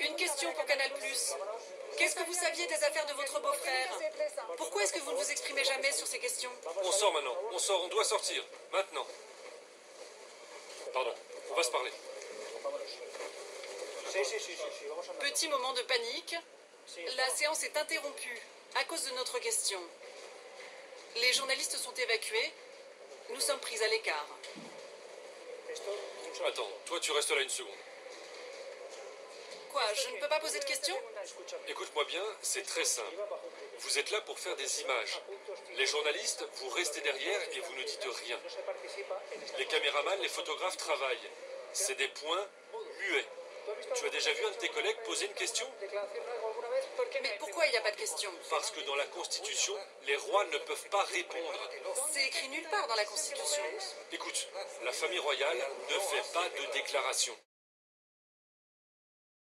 une question pour Canal+. Qu'est-ce que vous saviez des affaires de votre beau-frère Pourquoi est-ce que vous ne vous exprimez jamais sur ces questions On sort maintenant, on sort, on doit sortir. Maintenant. Pardon, on va se parler. Petit moment de panique. La séance est interrompue à cause de notre question. Les journalistes sont évacués. Nous sommes pris à l'écart. Attends, toi tu restes là une seconde. Quoi, je ne peux pas poser de questions Écoute-moi bien, c'est très simple. Vous êtes là pour faire des images. Les journalistes, vous restez derrière et vous ne dites rien. Les caméramans, les photographes travaillent. C'est des points muets. Tu as déjà vu un de tes collègues poser une question? Mais pourquoi il n'y a pas de questions Parce que dans la Constitution, les rois ne peuvent pas répondre. C'est écrit nulle part dans la Constitution. Écoute, la famille royale ne fait pas de déclaration.